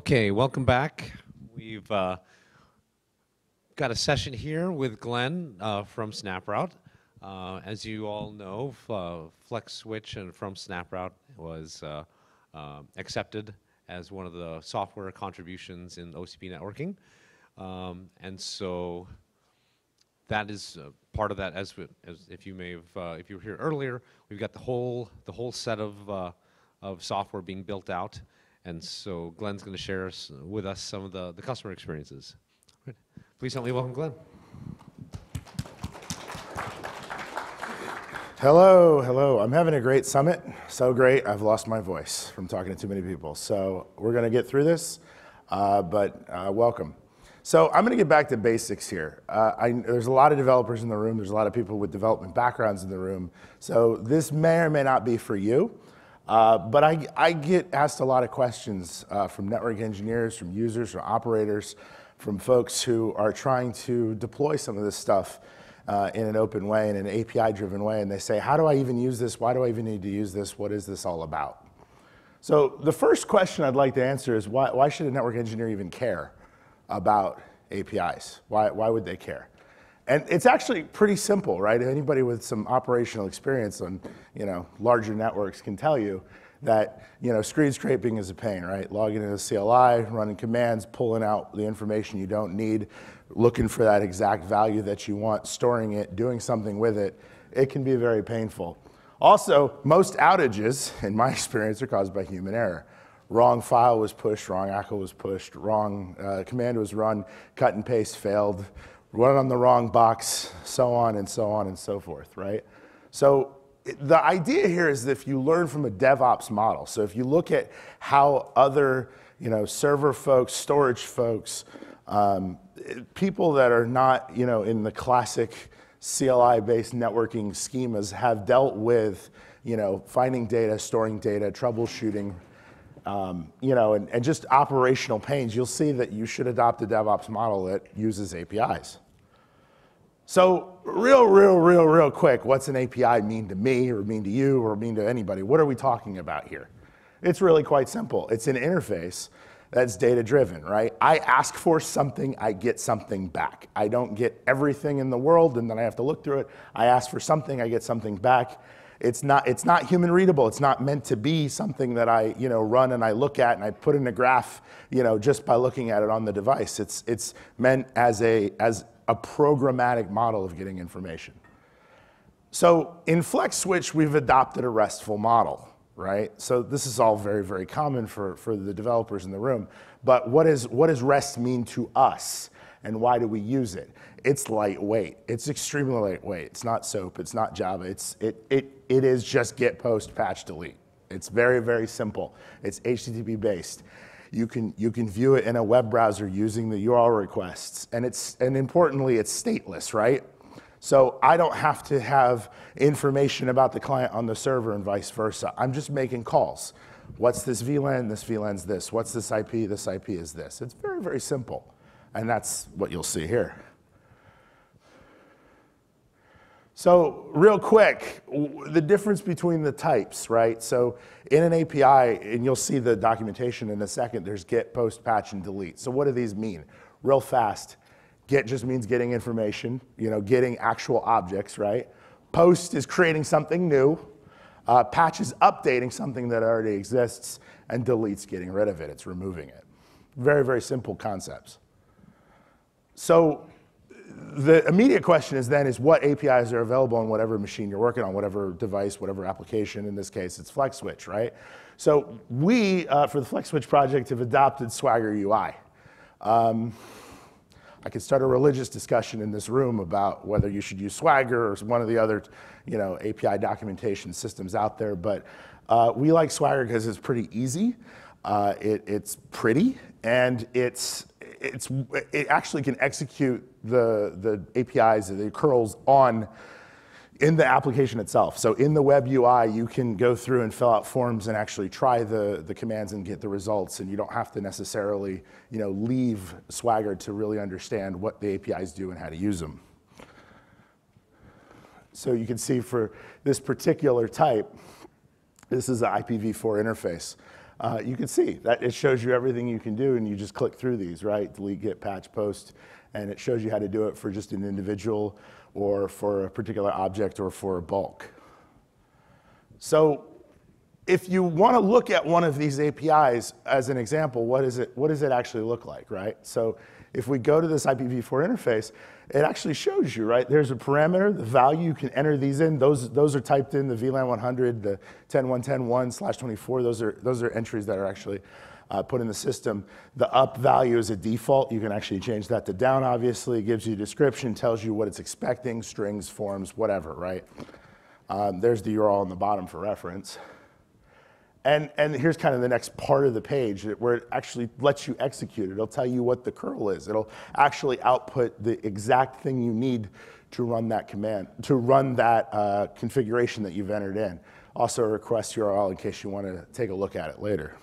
Okay, welcome back. We've uh, got a session here with Glenn uh, from SnapRoute. Uh, as you all know, uh, FlexSwitch and from SnapRoute was uh, uh, accepted as one of the software contributions in OCP networking. Um, and so that is part of that. As, as if you may have, if you were here earlier, we've got the whole the whole set of of software being built out, and so Glenn's going to share us, with us some of the the customer experiences. Please help me welcome Glenn. Hello, hello. I'm having a great summit. So great, I've lost my voice from talking to too many people. So we're going to get through this, uh, but uh, welcome. So I'm going to get back to basics here. Uh, I, there's a lot of developers in the room. There's a lot of people with development backgrounds in the room. So this may or may not be for you. Uh, but I, I get asked a lot of questions uh, from network engineers, from users, from operators, from folks who are trying to deploy some of this stuff uh, in an open way, in an API-driven way, and they say, how do I even use this? Why do I even need to use this? What is this all about? So the first question I'd like to answer is why, why should a network engineer even care about APIs? Why, why would they care? And it's actually pretty simple, right? Anybody with some operational experience on, you know, larger networks can tell you that, you know, screen scraping is a pain, right? Logging into the CLI, running commands, pulling out the information you don't need, looking for that exact value that you want, storing it, doing something with it, it can be very painful. Also, most outages, in my experience, are caused by human error. Wrong file was pushed, wrong ACL was pushed, wrong uh, command was run, cut and paste failed, run on the wrong box, so on and so on and so forth, right? So the idea here is that if you learn from a DevOps model, so if you look at how other, you know, server folks, storage folks, um, people that are not, you know, in the classic CLI-based networking schemas have dealt with, you know, finding data, storing data, troubleshooting, um, you know, and, and just operational pains, you'll see that you should adopt a DevOps model that uses APIs. So real, real, real, real quick, what's an API mean to me or mean to you or mean to anybody? What are we talking about here? It's really quite simple. It's an interface that's data driven, right? I ask for something, I get something back. I don't get everything in the world and then I have to look through it. I ask for something, I get something back. It's not, it's not human readable. It's not meant to be something that I, you know, run and I look at and I put in a graph, you know, just by looking at it on the device. It's, it's meant as a, as a programmatic model of getting information. So in FlexSwitch, we've adopted a RESTful model, right? So this is all very, very common for, for the developers in the room. But what, is, what does REST mean to us? And why do we use it? It's lightweight. It's extremely lightweight. It's not SOAP. It's not Java. It's, it, it, it is just get, post, patch, delete. It's very, very simple. It's HTTP based. You can, you can view it in a web browser using the URL requests. And, it's, and importantly, it's stateless, right? So I don't have to have information about the client on the server and vice versa. I'm just making calls. What's this VLAN? This VLAN's this. What's this IP? This IP is this. It's very, very simple. And that's what you'll see here. So real quick, the difference between the types, right? So in an API, and you'll see the documentation in a second, there's get, post, patch, and delete. So what do these mean? Real fast, get just means getting information, you know, getting actual objects, right? Post is creating something new. Uh, patch is updating something that already exists, and delete's getting rid of it, it's removing it. Very, very simple concepts. So the immediate question is then is what APIs are available on whatever machine you're working on, whatever device, whatever application. In this case, it's FlexSwitch, right? So we, uh, for the FlexSwitch project, have adopted Swagger UI. Um, I could start a religious discussion in this room about whether you should use Swagger or one of the other, you know, API documentation systems out there. But uh, we like Swagger because it's pretty easy, uh, it, it's pretty, and it's it's it actually can execute the the APIs, the curls on in the application itself. So in the web UI, you can go through and fill out forms and actually try the, the commands and get the results. And you don't have to necessarily you know, leave Swagger to really understand what the APIs do and how to use them. So you can see for this particular type, this is the IPv4 interface. uh, you can see that it shows you everything you can do, and you just click through these, right? Delete, get, patch, post, and it shows you how to do it for just an individual or for a particular object or for a bulk. So if you want to look at one of these APIs as an example, what, is it, what does it actually look like, right? So if we go to this IPv4 interface, it actually shows you, right? There's a parameter, the value, you can enter these in. Those, those are typed in, the VLAN 100, the 10110.1 slash 24. Those are, those are entries that are actually uh, put in the system. The up value is a default. You can actually change that to down, obviously. It gives you a description, tells you what it's expecting, strings, forms, whatever, right? Um, there's the URL on the bottom for reference. And, and here's kind of the next part of the page where it actually lets you execute it. It'll tell you what the curl is. It'll actually output the exact thing you need to run that command, to run that uh, configuration that you've entered in. Also a request URL in case you want to take a look at it later.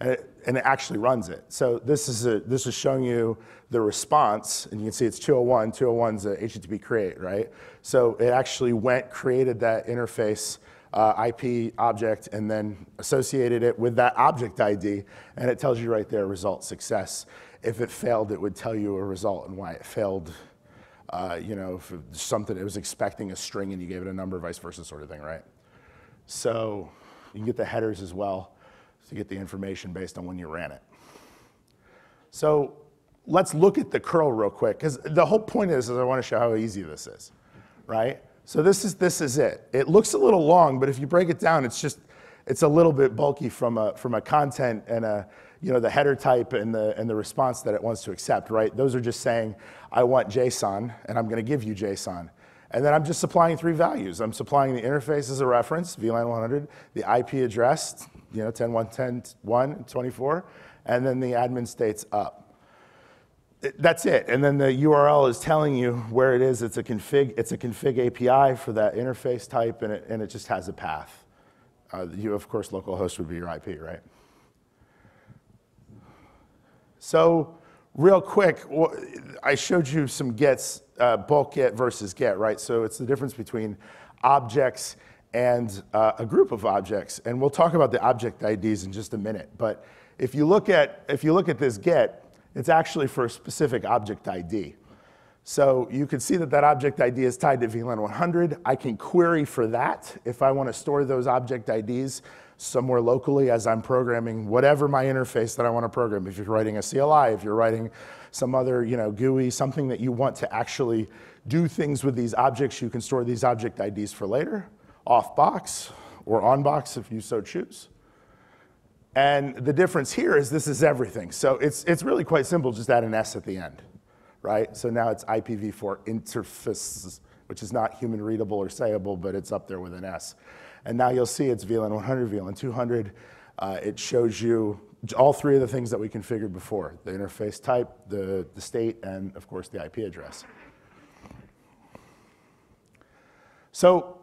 And it, actually runs it. So this is, a, this is showing you the response, and you can see it's 201. 201 is a HTTP create, right? So it actually went, created that interface uh, IP object, and then associated it with that object ID, and it tells you right there result success. If it failed, it would tell you a result and why it failed. Uh, you know, something it was expecting a string and you gave it a number, vice versa, sort of thing, right? So you can get the headers as well to get the information based on when you ran it. So let's look at the curl real quick, because the whole point is, is I want to show how easy this is, right? So this is, this is it. It looks a little long, but if you break it down, it's just, it's a little bit bulky from a, from a content and a, you know, the header type and the, and the response that it wants to accept, right? Those are just saying, I want JSON, and I'm going to give you JSON. And then I'm just supplying three values. I'm supplying the interface as a reference, VLAN 100, the IP address, you know, 10.1.10.1, 24, and then the admin state's up. That's it. And then the URL is telling you where it is. It's a config, it's a config API for that interface type, and it, and it just has a path. Uh, you, of course, localhost would be your IP, right? So, real quick, I showed you some gets, uh, bulk get versus get, right? So it's the difference between objects and uh, a group of objects. And we'll talk about the object IDs in just a minute. But if you look at, if you look at this get, it's actually for a specific object ID. So you can see that that object ID is tied to VLAN 100. I can query for that if I want to store those object IDs somewhere locally as I'm programming whatever my interface that I want to program. If you're writing a CLI, if you're writing some other you know, GUI, something that you want to actually do things with these objects, you can store these object IDs for later off box or on box if you so choose. And the difference here is this is everything. So it's, it's really quite simple, just add an S at the end, right? So now it's IPv4 interface, which is not human readable or sayable, but it's up there with an S. And now you'll see it's VLAN 100, VLAN 200. Uh, it shows you all three of the things that we configured before, the interface type, the, the state, and of course the IP address. So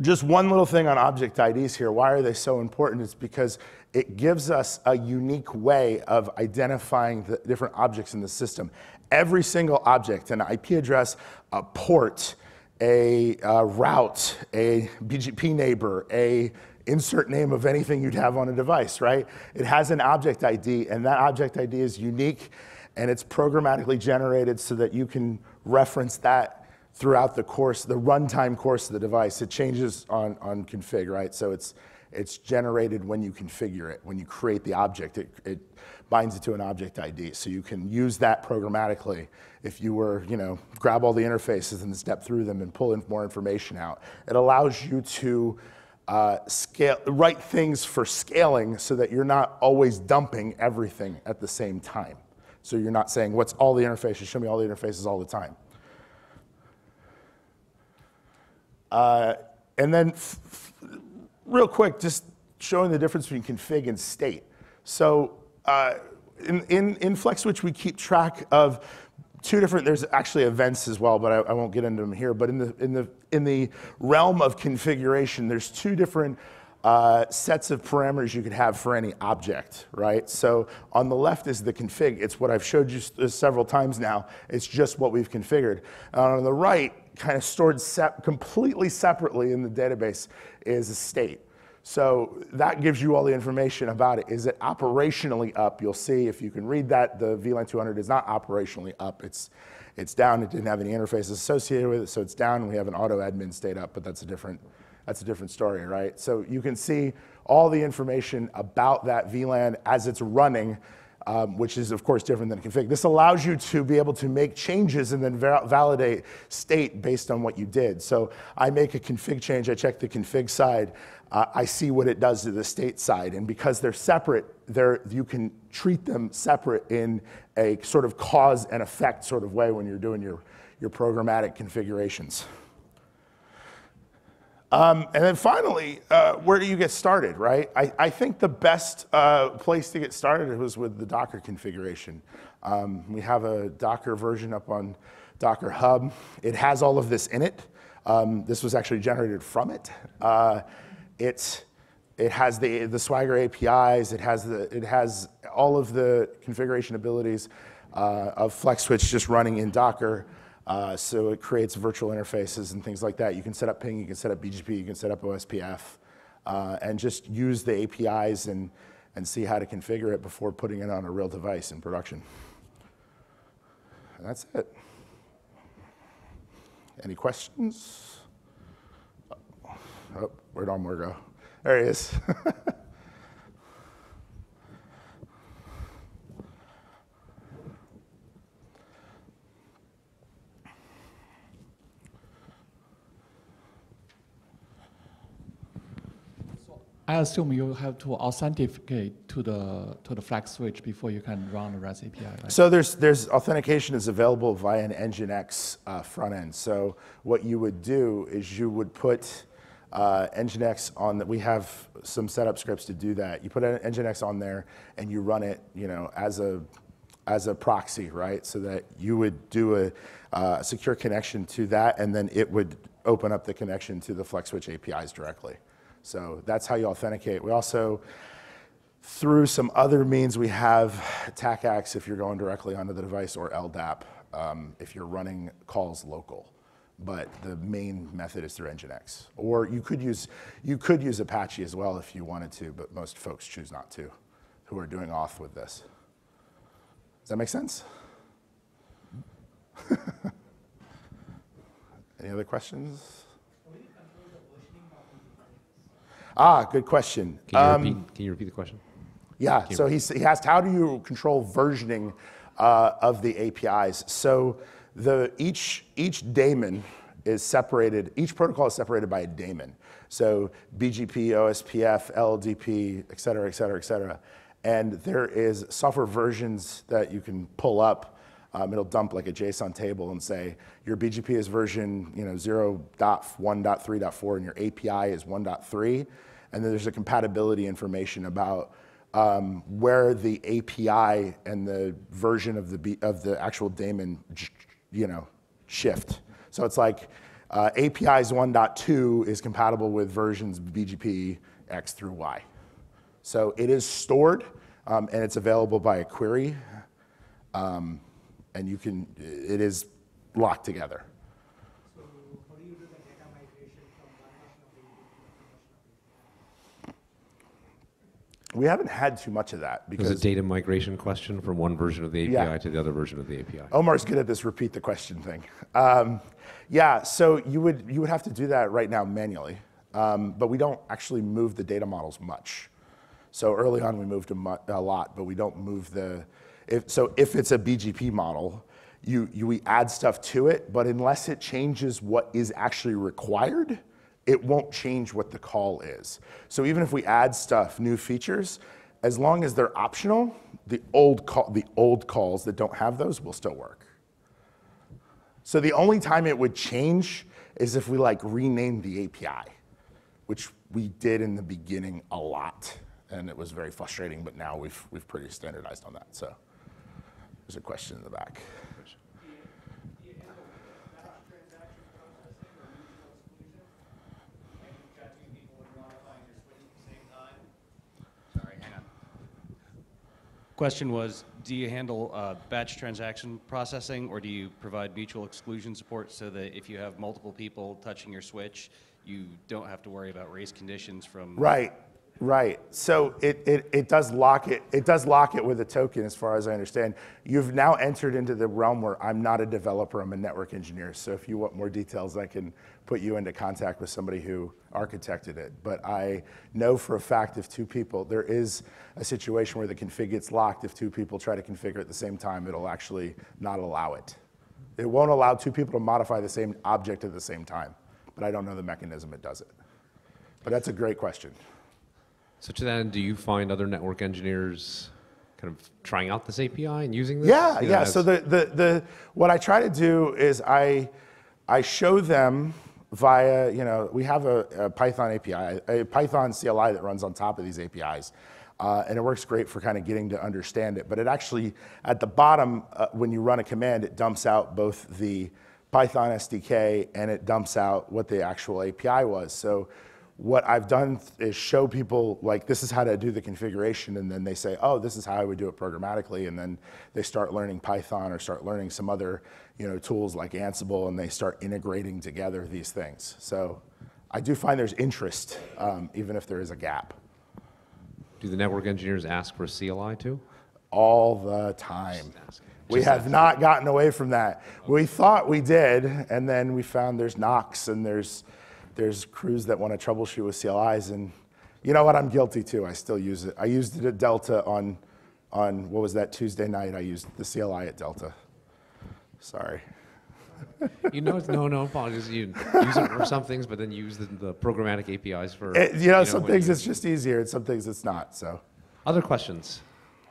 just one little thing on object IDs here. Why are they so important? It's because it gives us a unique way of identifying the different objects in the system. Every single object, an IP address, a port, a, a route, a BGP neighbor, a insert name of anything you'd have on a device, right? It has an object ID, and that object ID is unique, and it's programmatically generated so that you can reference that throughout the course, the runtime course of the device. It changes on, on config, right? So it's, it's generated when you configure it. When you create the object, it, it binds it to an object ID. So you can use that programmatically if you were, you know, grab all the interfaces and step through them and pull in more information out. It allows you to uh, scale, write things for scaling so that you're not always dumping everything at the same time. So you're not saying, what's all the interfaces? Show me all the interfaces all the time. Uh, and then real quick, just showing the difference between config and state. So uh, in, in, in FlexSwitch, we keep track of two different, there's actually events as well, but I, I, won't get into them here. But in the, in, the, in the realm of configuration, there's two different uh, sets of parameters you could have for any object, right? So on the left is the config. It's what I've showed you several times now. It's just what we've configured. And on the right, kind of stored sep completely separately in the database is a state. So that gives you all the information about it. Is it operationally up? You'll see if you can read that, the VLAN 200 is not operationally up. It's, it's down. It didn't have any interfaces associated with it, so it's down. We have an auto admin state up, but that's a different, that's a different story, right? So you can see all the information about that VLAN as it's running, um, which is of course different than config. This allows you to be able to make changes and then va- validate state based on what you did. So I make a config change, I check the config side, uh, I see what it does to the state side, and because they're separate, they're, you can treat them separate in a sort of cause and effect sort of way when you're doing your, your programmatic configurations. Um, and then finally, uh, where do you get started, right? I, I think the best uh, place to get started was with the Docker configuration. Um, we have a Docker version up on Docker Hub. It has all of this in it. Um, this was actually generated from it. Uh, it's, it has the, the Swagger APIs. It has, the, it has all of the configuration abilities uh, of FlexSwitch just running in Docker. Uh, so it creates virtual interfaces and things like that. You can set up ping, you can set up BGP, you can set up OSPF, uh, and just use the APIs and, and see how to configure it before putting it on a real device in production. And that's it. Any questions? Oh, where'd Omar go? There he is. I assume you have to authenticate to the to the FlexSwitch before you can run the REST API, right? So there's, there's authentication is available via an Nginx uh, front end. So what you would do is you would put uh, Nginx on that. We have some setup scripts to do that. You put an Nginx on there and you run it, you know, as a as a proxy, right? So that you would do a uh, secure connection to that, and then it would open up the connection to the FlexSwitch APIs directly. So that's how you authenticate. We also through some other means, we have TACACS if you're going directly onto the device, or LDAP um, if you're running calls local. But the main method is through Nginx. Or you could use you could use Apache as well if you wanted to, but most folks choose not to, who are doing auth with this. Does that make sense? Any other questions? Ah, good question. Can you, Um, repeat, can you repeat the question? yeah, so he's, he asked, how do you control versioning uh, of the APIs? So the, each, each daemon is separated, each protocol is separated by a daemon. So BGP, OSPF, LDP, et cetera, et cetera, et cetera. And there is software versions that you can pull up. Um, it'll dump like a JSON table and say your BGP is version you know 0.1.3.4 and your API is 1.3. And then there's a compatibility information about um, where the API and the version of the B, of the actual daemon, you know, shift. So it's like uh, API's 1.2 is compatible with versions BGP X through Y. So it is stored um, and it's available by a query, um, and you can. It is locked together. So how do you do the data migration from one version of the API to another version of the API? We haven't had too much of that It was because a data migration question from one version of the API Yeah. to the other version of the API. Omar's good at this repeat the question thing. Um, yeah, so you would, you would have to do that right now manually, um, but we don't actually move the data models much. So early on, we moved a, mu- a lot, but we don't move the, if, so if it's a BGP model, you, you, we add stuff to it, but unless it changes what is actually required, it won't change what the call is. So even if we add stuff, new features, as long as they're optional, the old, call, the old calls that don't have those will still work. So the only time it would change is if we like rename the API, which we did in the beginning a lot, and it was very frustrating. But now we've we've pretty standardized on that. So there's a question in the back. Question was, do you handle uh, batch transaction processing, or do you provide mutual exclusion support so that if you have multiple people touching your switch, you don't have to worry about race conditions from. Right, right. So it, it, it does lock it, it does lock it with a token as far as I understand. You've now entered into the realm where I'm not a developer, I'm a network engineer. So if you want more details, I can put you into contact with somebody who architected it. But I know for a fact if two people, there is a situation where the config gets locked. If two people try to configure at the same time, it'll actually not allow it. It won't allow two people to modify the same object at the same time. But I don't know the mechanism it does it. But that's a great question. So to that end, do you find other network engineers kind of trying out this API and using this? Yeah, You know, yeah. So the, the, the what I try to do is I I show them via you know we have a, a Python API, a Python CLI that runs on top of these APIs. Uh, and it works great for kind of getting to understand it. But it actually, at the bottom, uh, when you run a command, it dumps out both the Python SDK and it dumps out what the actual API was. So what I've done is show people like this is how to do the configuration and then they say oh this is how i would do it programmatically and then they start learning python or start learning some other you know tools like ansible and they start integrating together these things. So i do find there's interest um, even if there is a gap. Do the network engineers ask for a CLI too? all the time. We have not gotten away from that. We thought we did and then we found there's NOCs and there's there's crews that want to troubleshoot with clis and you know what i'm guilty too i still use it i used it at delta on on what was that tuesday night i used the cli at delta sorry You know, no, no apologies. You use it for some things, but then use the, the programmatic APIs for. It- you know some things you- it's just easier and some things it's not so Other questions?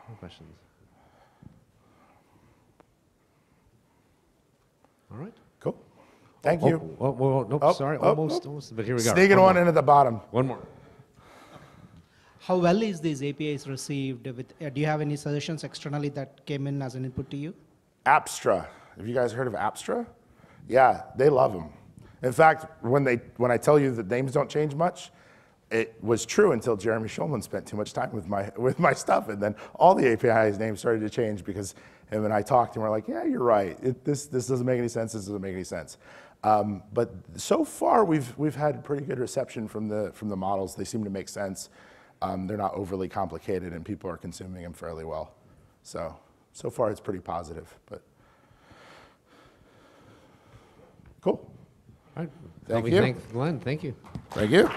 Other questions? All right. Cool thank Oh, you Oh, well, nope, Oh, sorry, oh, almost, oh. almost. But here we go. sneaking One one in at the bottom One more. How well is these APIs received with, uh, do you have any suggestions externally that came in as an input to you? Apstra. Have you guys heard of Apstra? Yeah, they love them. In fact, when, they, when I tell you that names don't change much, it was true until Jeremy Schulman spent too much time with my, with my stuff. And then all the API's names started to change because him and I talked and we're like, yeah, you're right. It, this, this doesn't make any sense. This doesn't make any sense. Um, but so far, we've, we've had pretty good reception from the, from the models. They seem to make sense. Um, they're not overly complicated and people are consuming them fairly well. So, so far it's pretty positive, but cool. All right. Thank you. Thank Glenn. Thank you. Thank you.